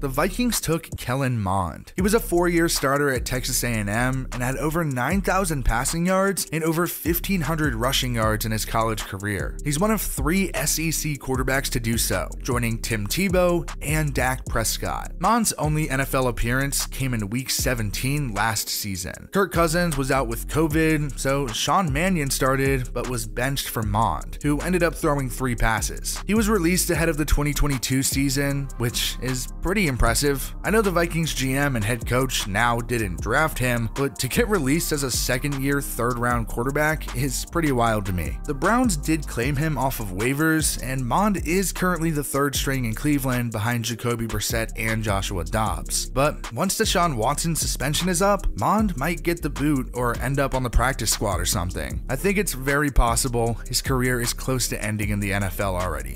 the Vikings took Kellen Mond. He was a four-year starter at Texas A&M and had over 9,000 passing yards and over 1,500 rushing yards in his college career. He's one of three SEC quarterbacks to do so, joining Tim Tebow and Dak Prescott. Mond's only NFL appearance came in Week 17 last season. Kirk Cousins was out with COVID, so Sean Mannion started but was benched for Mond, who ended up throwing three passes. He was released ahead of the 2022 season, which is pretty impressive. I know the Vikings GM and head coach now didn't draft him, but to get released as a second year, third round quarterback is pretty wild to me. The Browns did claim him off of waivers, and Mond is currently the third string in Cleveland behind Jacoby Brissett and Joshua Dobbs. But once Deshaun Watson's suspension is up, Mond might get the boot or end up on the practice squad or something. I think it's very possible his career is close to ending in the NFL already.